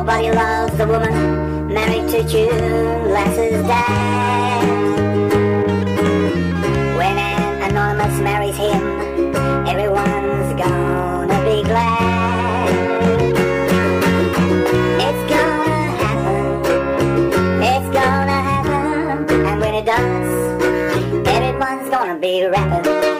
Nobody loves the woman married to June Lass's dad. When an anonymous marries him, everyone's gonna be glad. It's gonna happen. It's gonna happen. And when it does, everyone's gonna be rapping.